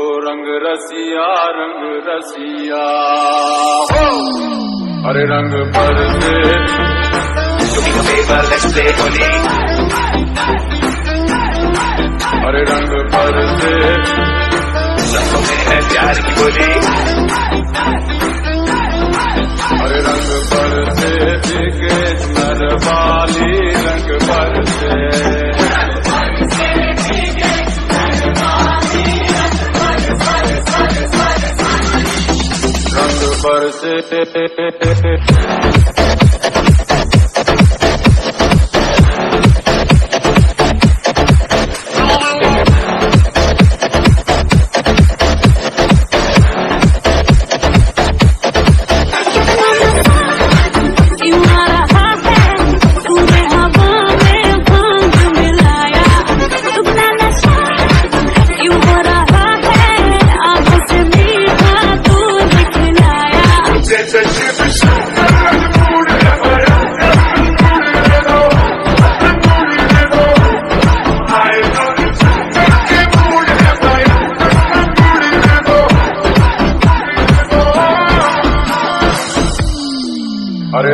रंग रसिया रंग रसिया। हो अरे रंग पर से। अरे रंग पर से। प्यार की बोली अरे रंग पर से। बिके parece.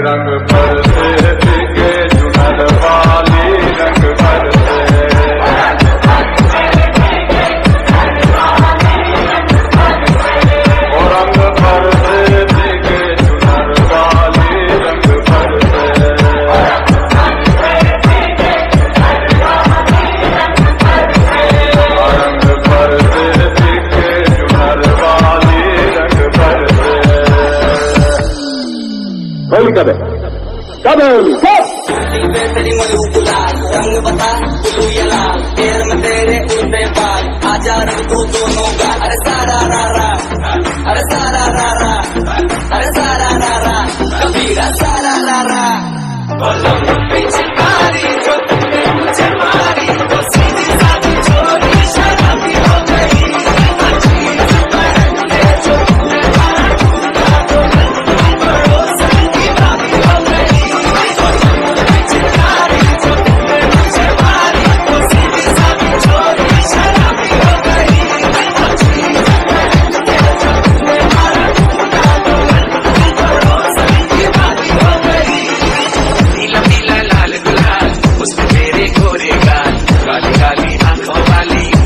रंग भरते बिके चुनर वाली रंग भरते होली कब है कब है होली तेरे का सारा रारा अरे सारा सारा रारा सारा